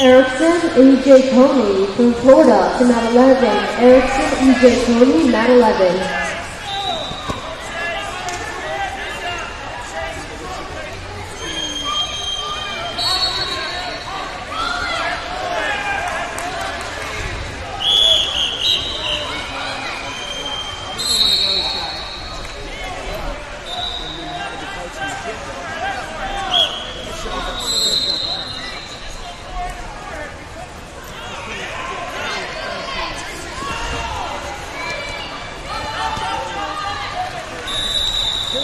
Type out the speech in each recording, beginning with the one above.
Erickson E.J. Coney from Florida to mat 11. Erickson E.J. Coney, mat 11. And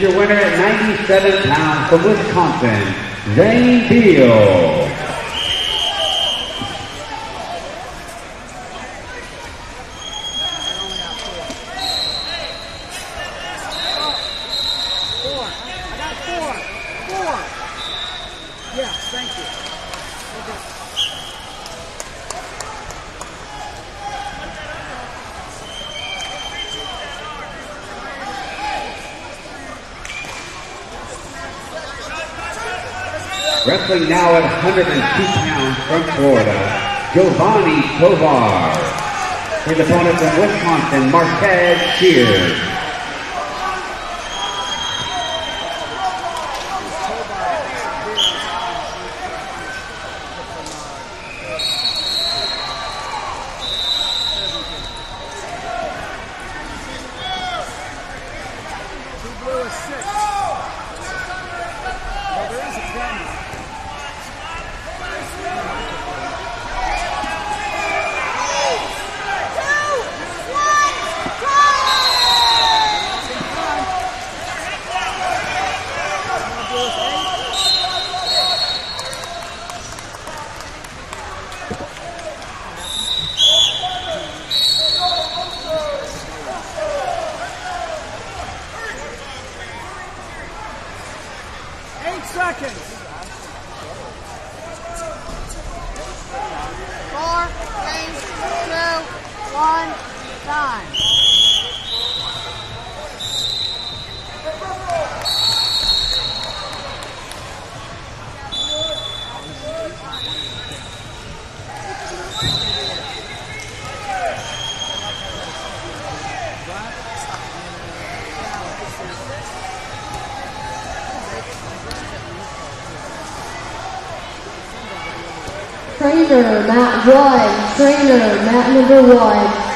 your winner at 97 pounds from Wisconsin, Zane Beal. Four. I got four. Four. Yes, thank you. Okay. Wrestling now at 102 pounds from Florida, Giovanni Tovar. His opponent from Wisconsin, Marquez Shears. Seconds. Four, three, two, one, time. Trainer, mat 1. Trainer, mat number 1.